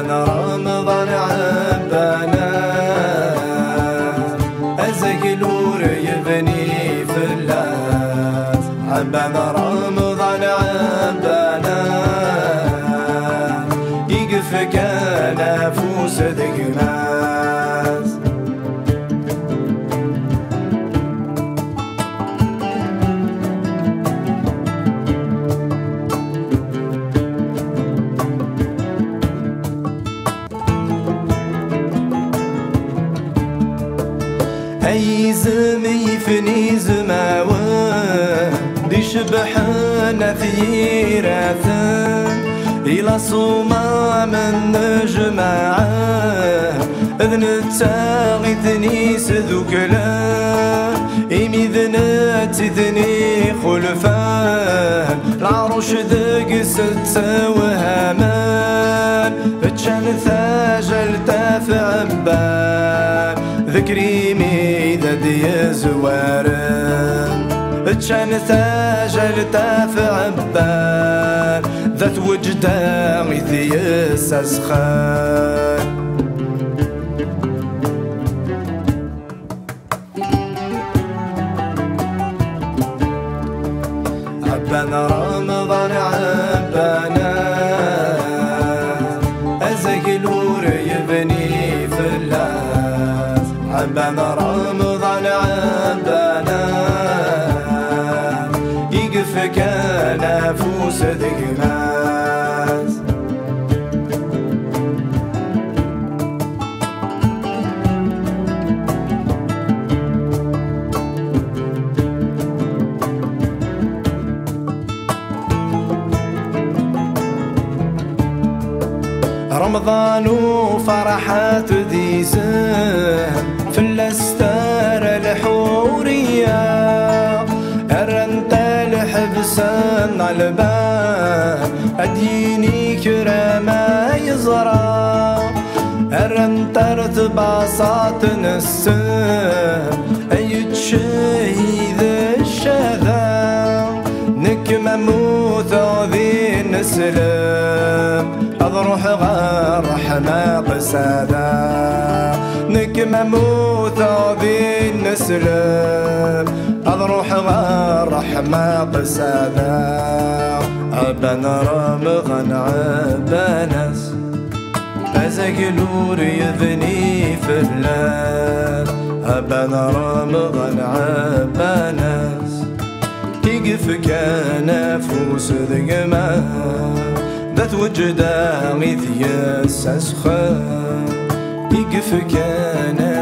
كان رمضان عبانا. أزق نور يبني فلاس عبانا رمضان عبانا. يقف كان فوس دقنا. يفني زماوان دي شبحنا ثيراثان إلى صمام النجمع إذن التاغي ثنيس ذكلا. إمي ذنات ثني خلفان العروش دق ستة وهمان فتشان ثاجل تافع بان ذكري دي زوارن فتشان ثاجل تافع بان ذات وجدان ذي السخان عبانا رمضان عبانا أزقلور يبني فلاس عبانا رمضان دقماس رمضان وفرحات ديسان الحبسان على أديني كرامة يزرع أرنت ارتباصات نسام أي شهيد الشهداء نكمة موت ذي نسلم أضروح غير رحمة قسادة نكمة موت ذي نسلم غير رحمة قسادة عبان رمغن عبانس أزقلور يذني في الليل عبان رمغن عبانس يقف كان فوس ذقما. ذات وجدا غيث يسسخا يقف كان